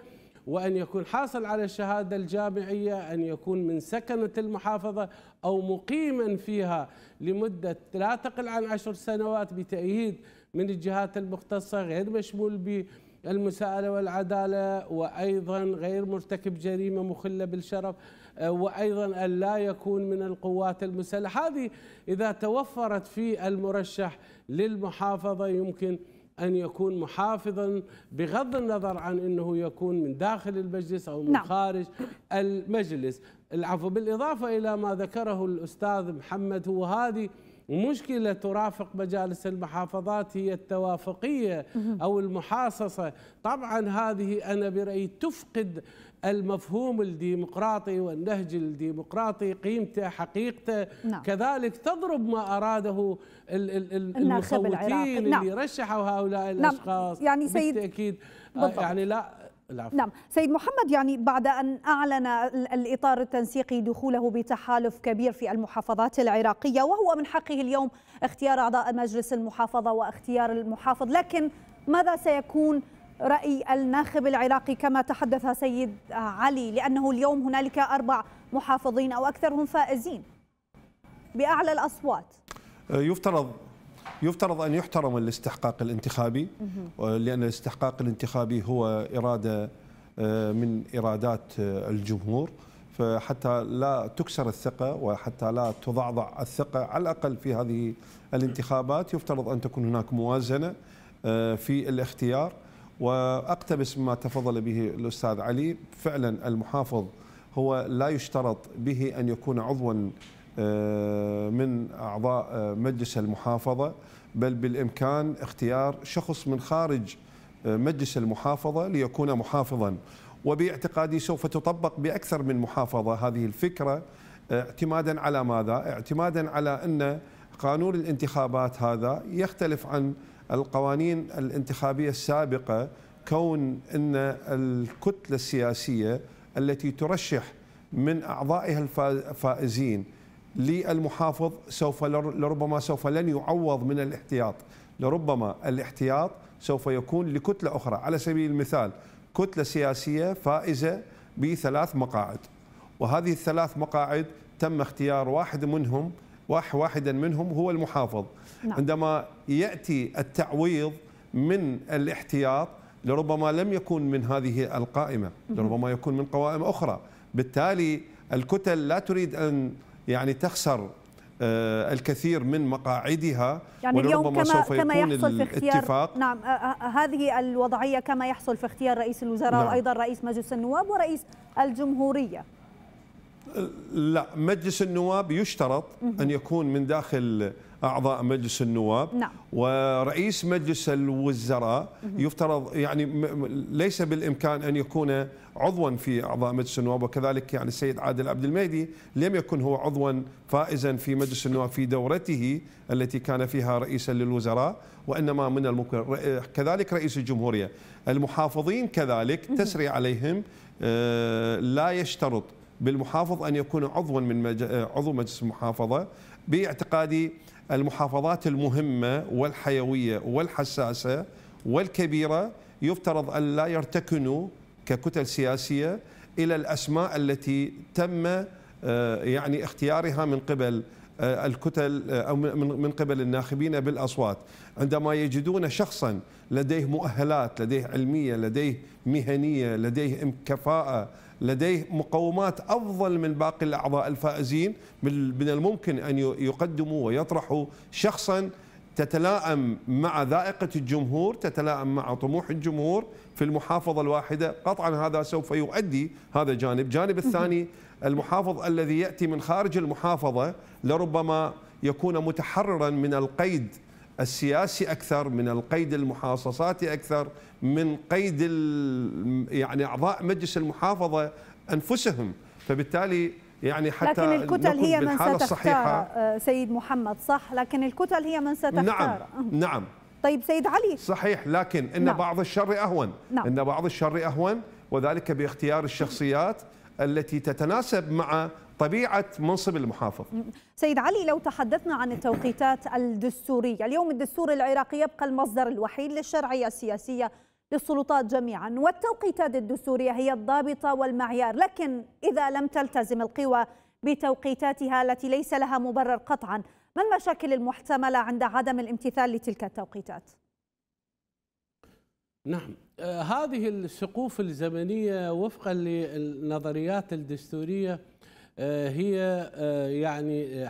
وأن يكون حاصل على الشهادة الجامعية أن يكون من سكنة المحافظة أو مقيما فيها لمدة لا تقل عن عشر سنوات بتأييد من الجهات المختصة غير مشمول بالمساءلة والعدالة وأيضا غير مرتكب جريمة مخلة بالشرف وأيضا أن لا يكون من القوات المسلحة. هذه إذا توفرت في المرشح للمحافظة يمكن أن يكون محافظا بغض النظر عن أنه يكون من داخل المجلس أو من نعم. خارج المجلس. العفو بالإضافة إلى ما ذكره الأستاذ محمد هو هذه مشكلة ترافق مجالس المحافظات هي التوافقية أو المحاصصة. طبعا هذه أنا برأيي تفقد المفهوم الديمقراطي والنهج الديمقراطي قيمته حقيقته نعم. كذلك تضرب ما أراده المصوتين نعم. اللي رشحوا هؤلاء نعم. الأشخاص يعني سيد بالتأكيد آه، بالضبط. يعني لا العفو. نعم سيد محمد يعني بعد أن أعلن الإطار التنسيقي دخوله بتحالف كبير في المحافظات العراقية وهو من حقه اليوم اختيار أعضاء مجلس المحافظة واختيار المحافظ لكن ماذا سيكون رأي الناخب العراقي كما تحدث سيد علي لأنه اليوم هنالك أربع محافظين أو أكثرهم فائزين بأعلى الأصوات. يفترض يفترض أن يحترم الاستحقاق الانتخابي لأن الاستحقاق الانتخابي هو إرادة آه، من إرادات آه، الجمهور. فحتى لا تكسر الثقة وحتى لا تضعضع الثقة على الأقل في هذه الانتخابات يفترض أن تكون هناك موازنة آه، في الاختيار. وأقتبس مما تفضل به الأستاذ علي فعلا المحافظ هو لا يشترط به أن يكون عضوا آه، من أعضاء آه، مجلس المحافظة بل بالإمكان اختيار شخص من خارج آه، مجلس المحافظة ليكون محافظا وباعتقادي سوف تطبق بأكثر من محافظة هذه الفكرة اعتمادا على ماذا؟ اعتمادا على أن قانون الانتخابات هذا يختلف عن القوانين الانتخابية السابقة كون إن الكتلة السياسية التي ترشح من أعضائها الفائزين للمحافظ سوف لربما سوف لن يعوض من الاحتياط. لربما الاحتياط سوف يكون لكتلة أخرى. على سبيل المثال كتلة سياسية فائزة بثلاث مقاعد. وهذه الثلاث مقاعد تم اختيار واحد منهم واحدا منهم هو المحافظ. نعم. عندما يأتي التعويض من الاحتياط لربما لم يكن من هذه القائمة لربما يكون من قوائم أخرى. بالتالي الكتل لا تريد أن يعني تخسر آه، الكثير من مقاعدها يعني اليوم كما سوف كما يحصل في اختيار نعم هذه الوضعية كما يحصل في اختيار رئيس الوزراء نعم. وأيضا رئيس مجلس النواب ورئيس الجمهورية. لا مجلس النواب يشترط أن يكون من داخل أعضاء مجلس النواب. نعم. ورئيس مجلس الوزراء. يفترض يعني ليس بالإمكان أن يكون عضوا في أعضاء مجلس النواب. وكذلك يعني السيد عادل عبد المهدي لم يكن هو عضوا فائزا في مجلس النواب في دورته التي كان فيها رئيسا للوزراء وإنما من الممكن. كذلك رئيس الجمهورية. المحافظين كذلك تسري عليهم آه، لا يشترط بالمحافظ أن يكون عضوا من مج... عضو مجلس المحافظة باعتقادي المحافظات المهمة والحيوية والحساسة والكبيرة يفترض أن لا يرتكنوا ككتل سياسية إلى الأسماء التي تم آه، يعني اختيارها من قبل آه، الكتل آه، أو من قبل الناخبين بالأصوات. عندما يجدون شخصا لديه مؤهلات لديه علمية لديه مهنية لديه كفاءة لديه مقومات أفضل من باقي الأعضاء الفائزين من الممكن أن يقدموا ويطرحوا شخصا تتلائم مع ذائقة الجمهور تتلائم مع طموح الجمهور في المحافظة الواحدة. قطعا هذا سوف يؤدي هذا جانب. جانب الثاني المحافظ الذي يأتي من خارج المحافظة لربما يكون متحررا من القيد السياسي أكثر من القيد المحاصصاتي أكثر من قيد يعني أعضاء مجلس المحافظة أنفسهم. فبالتالي يعني حتى لكن الكتل هي من ستختار آه، سيد محمد صح؟ لكن الكتل هي من ستختار. نعم نعم. طيب سيد علي. صحيح لكن إن نعم. بعض الشر أهون. نعم. إن بعض الشر أهون وذلك باختيار الشخصيات التي تتناسب مع طبيعة منصب المحافظ سيد علي لو تحدثنا عن التوقيتات الدستورية اليوم الدستور العراقي يبقى المصدر الوحيد للشرعية السياسية للسلطات جميعا والتوقيتات الدستورية هي الضابطة والمعيار لكن إذا لم تلتزم القوى بتوقيتاتها التي ليس لها مبرر قطعا ما المشاكل المحتملة عند عدم الامتثال لتلك التوقيتات؟ نعم آه هذه السقوف الزمنية وفقا للنظريات الدستورية آه هي آه يعني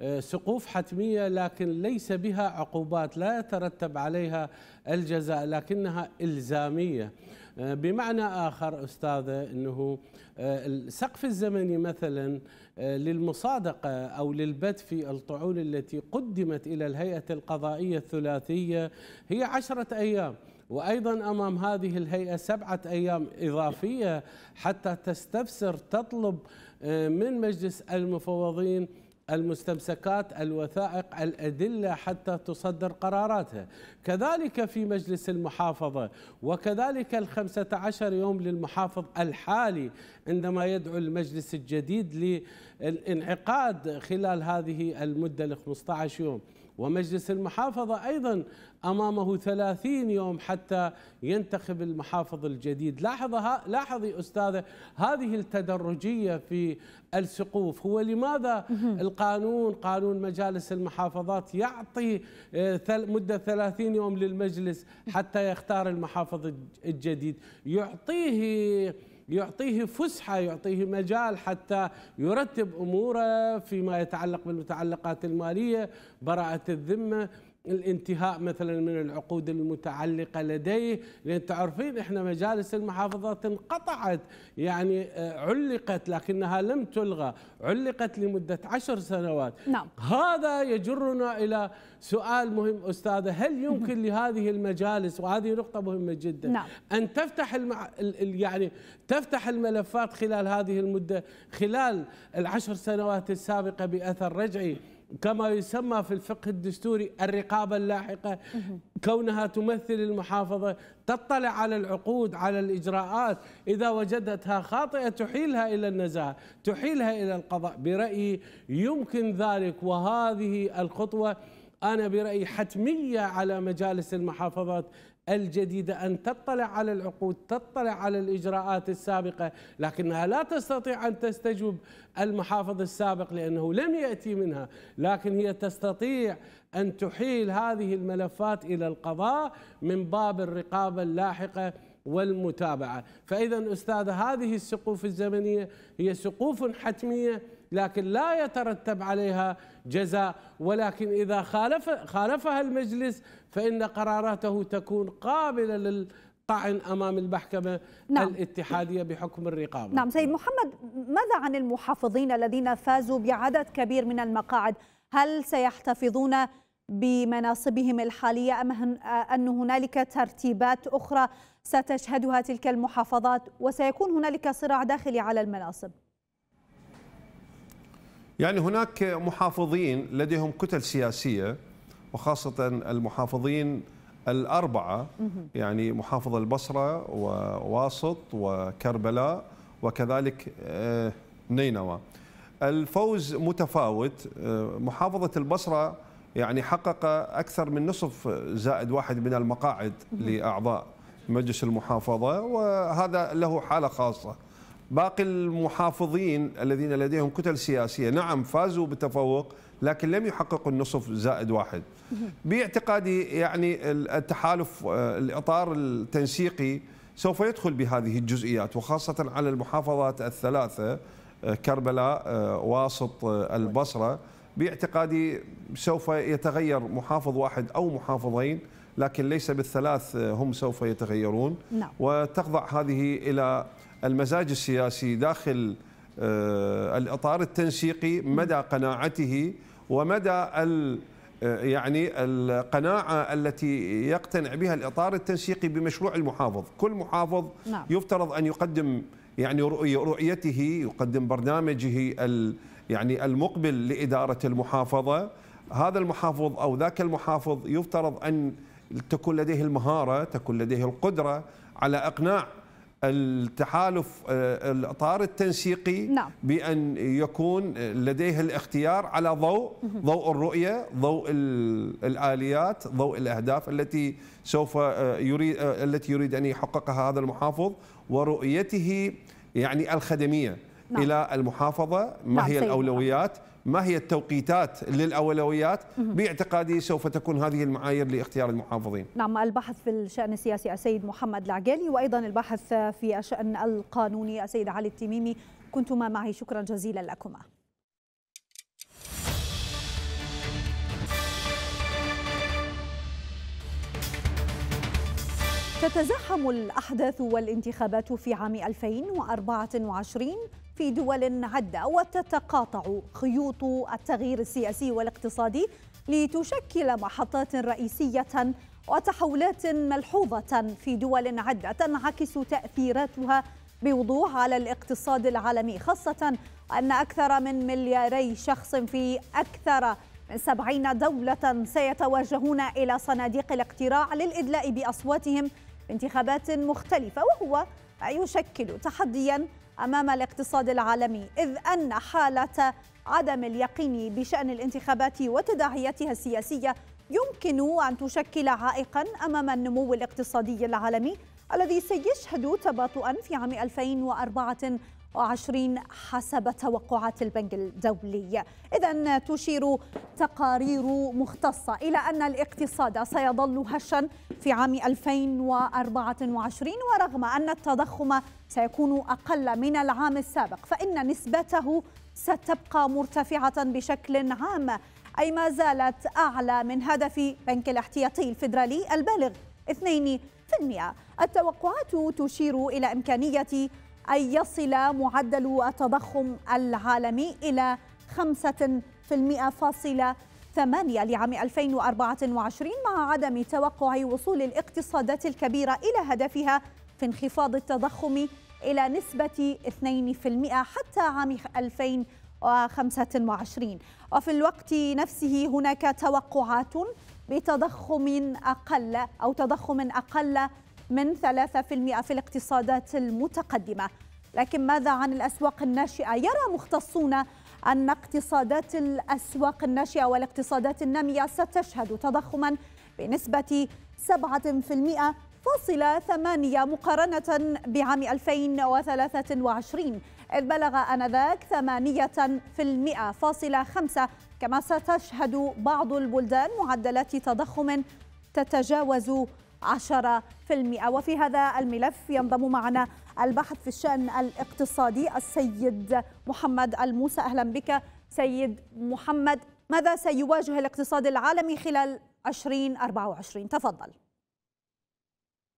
آه، سقوف حتمية لكن ليس بها عقوبات لا يترتب عليها الجزاء لكنها إلزامية. آه، بمعنى آخر أستاذة أنه آه، السقف الزمني مثلا للمصادقة أو للبت في الطعون التي قدمت إلى الهيئة القضائية الثلاثية هي عشرة أيام. وأيضا أمام هذه الهيئة سبعة أيام إضافية حتى تستفسر تطلب من مجلس المفوضين المستمسكات الوثائق الأدلة حتى تصدر قراراتها. كذلك في مجلس المحافظة وكذلك الخمسة عشر يوم للمحافظ الحالي عندما يدعو المجلس الجديد للانعقاد خلال هذه المدة ال 15 يوم. ومجلس المحافظة أيضا أمامه ثلاثين يوم حتى ينتخب المحافظ الجديد. لاحظ لاحظي أستاذة هذه التدرجية في السقوف. هو لماذا القانون قانون مجالس المحافظات يعطي آه، مدة ثلاثين يوم للمجلس حتى يختار المحافظ الجديد؟ يعطيه يعطيه فسحة يعطيه مجال حتى يرتب أموره فيما يتعلق بالمتعلقات المالية براءة الذمة. الانتهاء مثلا من العقود المتعلقة لديه لأن تعرفين إحنا مجالس المحافظات انقطعت يعني آه، علقت لكنها لم تلغى علقت لمدة عشر سنوات نعم. هذا يجرنا إلى سؤال مهم أستاذة هل يمكن لهذه المجالس وهذه نقطة مهمة جدا نعم. أن تفتح المع... يعني تفتح الملفات خلال هذه المدة خلال العشر سنوات السابقة بأثر رجعي كما يسمى في الفقه الدستوري الرقابة اللاحقة كونها تمثل المحافظة تطلع على العقود على الإجراءات. إذا وجدتها خاطئة تحيلها إلى النزاهة تحيلها إلى القضاء. برأيي يمكن ذلك وهذه الخطوة أنا برأيي حتمية على مجالس المحافظات الجديدة أن تطلع على العقود تطلع على الإجراءات السابقة لكنها لا تستطيع أن تستجوب المحافظ السابق لأنه لم يأتي منها لكن هي تستطيع أن تحيل هذه الملفات إلى القضاء من باب الرقابة اللاحقة والمتابعة. فإذا أستاذ هذه السقوف الزمنية هي سقوف حتمية لكن لا يترتب عليها جزاء ولكن إذا خالف خالفها المجلس فإن قراراته تكون قابلة للطعن أمام المحكمة نعم. الاتحادية بحكم الرقابة. نعم سيد محمد ماذا عن المحافظين الذين فازوا بعدد كبير من المقاعد؟ هل سيحتفظون بمناصبهم الحالية أم أن هنالك ترتيبات أخرى ستشهدها تلك المحافظات؟ وسيكون هنالك صراع داخلي على المناصب. يعني هناك محافظين لديهم كتل سياسية وخاصة المحافظين الأربعة يعني محافظ البصرة وواسط وكربلاء وكذلك نينوى. الفوز متفاوت محافظة البصرة يعني حقق أكثر من نصف زائد واحد من المقاعد لأعضاء مجلس المحافظة وهذا له حالة خاصة. باقي المحافظين الذين لديهم كتل سياسية نعم فازوا بتفوق لكن لم يحققوا النصف زائد واحد. باعتقادي يعني التحالف الإطار التنسيقي سوف يدخل بهذه الجزئيات وخاصة على المحافظات الثلاثة كربلاء واسط البصرة. باعتقادي سوف يتغير محافظ واحد أو محافظين لكن ليس بالثلاث هم سوف يتغيرون. نعم. وتخضع هذه إلى المزاج السياسي داخل الإطار التنسيقي مدى قناعته ومدى يعني القناعة التي يقتنع بها الإطار التنسيقي بمشروع المحافظ كل محافظ نعم. يفترض أن يقدم يعني رؤيته يقدم برنامجه يعني المقبل لإدارة المحافظة هذا المحافظ أو ذاك المحافظ يفترض أن تكون لديه المهارة تكون لديه القدرة على إقناع التحالف آه، الإطار التنسيقي نعم. بأن يكون لديه الاختيار على ضوء ضوء الرؤية ضوء الآليات ضوء الأهداف التي سوف آه، يريد آه، التي يريد أن يحققها هذا المحافظ ورؤيته يعني الخدمية نعم. إلى المحافظة ما نعم هي الأولويات ما هي التوقيتات للأولويات باعتقادي سوف تكون هذه المعايير لاختيار المحافظين. نعم الباحث في الشأن السياسي السيد محمد العقالي وأيضا الباحث في الشأن القانوني السيد علي التميمي كنتما معي. شكرا جزيلا لكما. تتزاحم الأحداث والانتخابات في عام 2024 في دول عدة وتتقاطع خيوط التغيير السياسي والاقتصادي لتشكل محطات رئيسية وتحولات ملحوظة في دول عدة تنعكس تأثيراتها بوضوح على الاقتصاد العالمي خاصة أن أكثر من ملياري شخص في أكثر من سبعين دولة سيتوجهون إلى صناديق الاقتراع للإدلاء بأصواتهم بانتخابات مختلفة وهو يشكل تحديا أمام الاقتصاد العالمي إذ أن حالة عدم اليقين بشأن الانتخابات وتداعياتها السياسية يمكن أن تشكل عائقا أمام النمو الاقتصادي العالمي الذي سيشهد تباطؤا في عام 2024 وعشرين حسب توقعات البنك الدولي. إذا تشير تقارير مختصة إلى أن الاقتصاد سيظل هشا في عام 2024 ورغم أن التضخم سيكون أقل من العام السابق فإن نسبته ستبقى مرتفعة بشكل عام. أي ما زالت أعلى من هدف بنك الاحتياطي الفيدرالي البالغ 2% التوقعات تشير إلى إمكانية أن يصل معدل التضخم العالمي إلى 5% فاصلة ثمانية لعام 2024 مع عدم توقع وصول الاقتصادات الكبيرة إلى هدفها في انخفاض التضخم إلى نسبة 2% حتى عام 2025 وفي الوقت نفسه هناك توقعات بتضخم أقل أو تضخم أقل من 3% في الاقتصادات المتقدمة لكن ماذا عن الأسواق الناشئة؟ يرى مختصون أن اقتصادات الأسواق الناشئة والاقتصادات النامية ستشهد تضخما بنسبة 7% فاصلة ثمانية مقارنة بعام 2023 إذ بلغ آنذاك ثمانية في المئة فاصلة خمسة كما ستشهد بعض البلدان معدلات تضخم تتجاوز 10% وفي هذا الملف ينضم معنا الباحث في الشأن الاقتصادي السيد محمد الموسى. أهلا بك سيد محمد. ماذا سيواجه الاقتصاد العالمي خلال 2024 تفضل.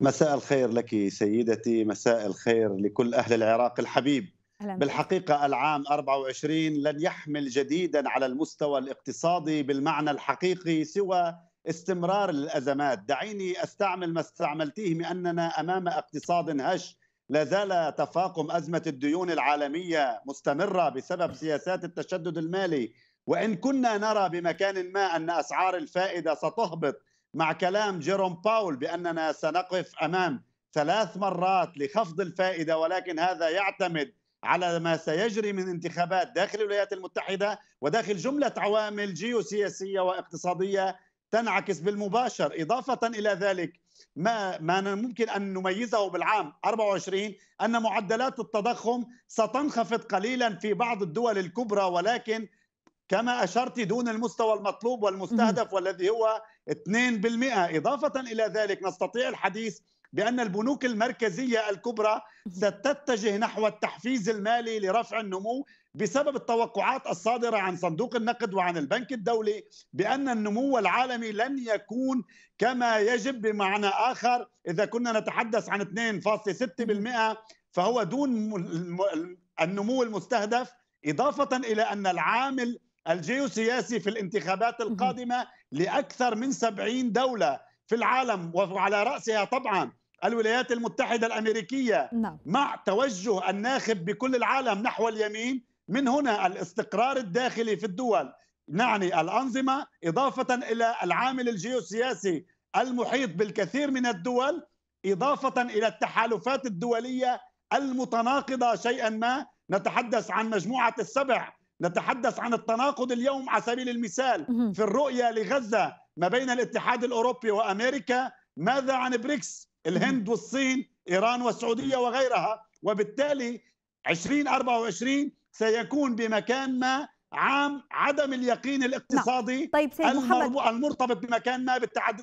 مساء الخير لك سيدتي مساء الخير لكل أهل العراق الحبيب. بالحقيقة العام 24 لن يحمل جديدا على المستوى الاقتصادي بالمعنى الحقيقي سوى استمرار الأزمات. دعيني أستعمل ما استعملتيه من اننا أمام اقتصاد هش. لا زال تفاقم أزمة الديون العالمية مستمرة بسبب سياسات التشدد المالي. وإن كنا نرى بمكان ما أن أسعار الفائدة ستهبط مع كلام جيروم باول بأننا سنقف أمام ثلاث مرات لخفض الفائدة ولكن هذا يعتمد على ما سيجري من انتخابات داخل الولايات المتحدة وداخل جملة عوامل جيوسياسية واقتصادية تنعكس بالمباشر. إضافة إلى ذلك ما ما ممكن أن نميزه بالعام 24 أن معدلات التضخم ستنخفض قليلا في بعض الدول الكبرى ولكن كما أشرت دون المستوى المطلوب والمستهدف والذي هو 2% إضافة إلى ذلك نستطيع الحديث بأن البنوك المركزية الكبرى ستتجه نحو التحفيز المالي لرفع النمو بسبب التوقعات الصادرة عن صندوق النقد وعن البنك الدولي بأن النمو العالمي لن يكون كما يجب بمعنى آخر. إذا كنا نتحدث عن 2.6% فهو دون النمو المستهدف. إضافة إلى أن العامل الجيوسياسي في الانتخابات القادمة لأكثر من 70 دولة في العالم وعلى رأسها طبعا الولايات المتحدة الأمريكية. نعم. مع توجه الناخب بكل العالم نحو اليمين من هنا الاستقرار الداخلي في الدول. نعني الأنظمة إضافة إلى العامل الجيوسياسي المحيط بالكثير من الدول إضافة إلى التحالفات الدولية المتناقضة شيئا ما. نتحدث عن مجموعة السبع نتحدث عن التناقض اليوم على سبيل المثال في الرؤية لغزة ما بين الاتحاد الأوروبي وأمريكا ماذا عن بريكس الهند والصين إيران والسعودية وغيرها؟ وبالتالي 2024 سيكون بمكان ما عام عدم اليقين الاقتصادي نعم. طيب سيد محمد. المرتبط بمكان ما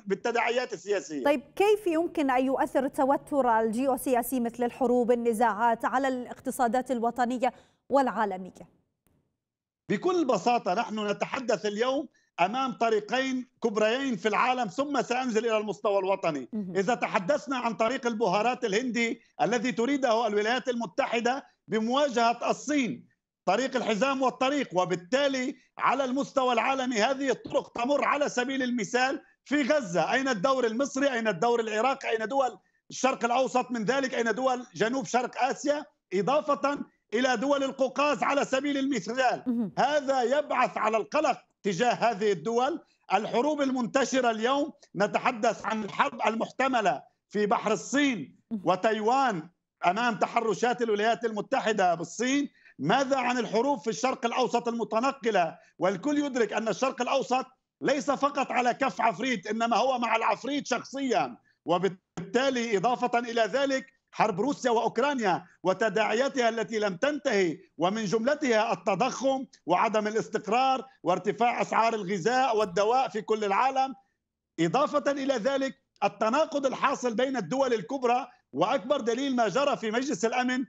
بالتداعيات السياسية. طيب كيف يمكن أن يؤثر التوتر الجيوسياسي مثل الحروب النزاعات على الاقتصادات الوطنية والعالمية؟ بكل بساطة نحن نتحدث اليوم أمام طريقين كبريين في العالم ثم سأنزل إلى المستوى الوطني. إذا تحدثنا عن طريق البهارات الهندي الذي تريده الولايات المتحدة بمواجهة الصين طريق الحزام والطريق وبالتالي على المستوى العالمي هذه الطرق تمر على سبيل المثال في غزة. أين الدور المصري؟ أين الدور العراقي أين دول الشرق الأوسط من ذلك؟ أين دول جنوب شرق آسيا؟ إضافة إلى دول القوقاز على سبيل المثال. هذا يبعث على القلق تجاه هذه الدول. الحروب المنتشرة اليوم نتحدث عن الحرب المحتملة في بحر الصين وتايوان أمام تحرشات الولايات المتحدة بالصين. ماذا عن الحروب في الشرق الأوسط المتنقلة؟ والكل يدرك أن الشرق الأوسط ليس فقط على كف عفريت إنما هو مع العفريت شخصيا. وبالتالي إضافة إلى ذلك حرب روسيا وأوكرانيا وتداعياتها التي لم تنتهي ومن جملتها التضخم وعدم الاستقرار وارتفاع أسعار الغذاء والدواء في كل العالم إضافة إلى ذلك التناقض الحاصل بين الدول الكبرى وأكبر دليل ما جرى في مجلس الأمن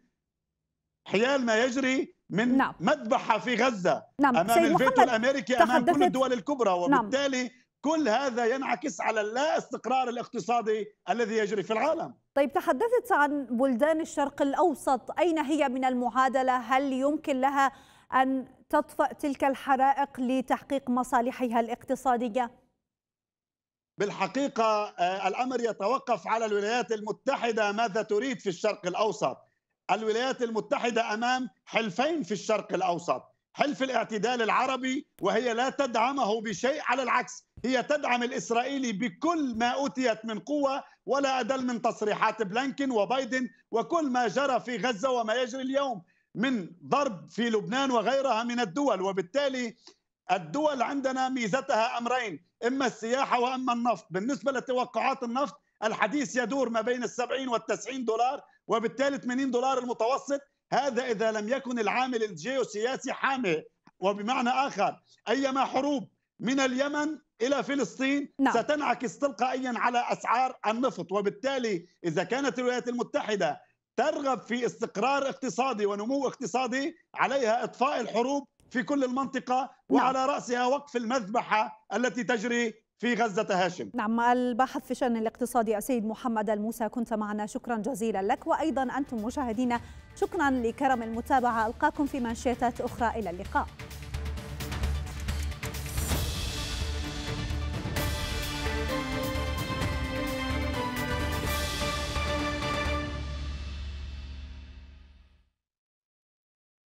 حيال ما يجري من نعم. مذبحة في غزة نعم. أمام الفيتو الأمريكي أمام كل الدول الكبرى نعم. وبالتالي نعم. كل هذا ينعكس على اللا استقرار الاقتصادي الذي يجري في العالم. طيب تحدثت عن بلدان الشرق الأوسط. أين هي من المعادلة؟ هل يمكن لها أن تطفأ تلك الحرائق لتحقيق مصالحها الاقتصادية؟ بالحقيقة آه، الأمر يتوقف على الولايات المتحدة ماذا تريد في الشرق الأوسط. الولايات المتحدة أمام حلفين في الشرق الأوسط. حلف الاعتدال العربي وهي لا تدعمه بشيء؟ على العكس هي تدعم الإسرائيلي بكل ما أوتيت من قوة ولا أدل من تصريحات بلانكن وبايدن وكل ما جرى في غزة وما يجري اليوم من ضرب في لبنان وغيرها من الدول. وبالتالي الدول عندنا ميزتها أمرين إما السياحة وإما النفط. بالنسبة لتوقعات النفط الحديث يدور ما بين السبعين والتسعين دولار وبالتالي 80 دولار المتوسط. هذا إذا لم يكن العامل الجيوسياسي حامي وبمعنى آخر أيما حروب من اليمن إلى فلسطين نعم. ستنعكس تلقائيا على أسعار النفط وبالتالي إذا كانت الولايات المتحدة ترغب في استقرار اقتصادي ونمو اقتصادي عليها إطفاء الحروب في كل المنطقة نعم. وعلى رأسها وقف المذبحة التي تجري في غزة هاشم. نعم الباحث في شأن الاقتصادي السيد محمد الموسى كنت معنا. شكرا جزيلا لك. وأيضا أنتم مشاهدينا شكرا لكرم المتابعة. ألقاكم في منشيتات أخرى. إلى اللقاء.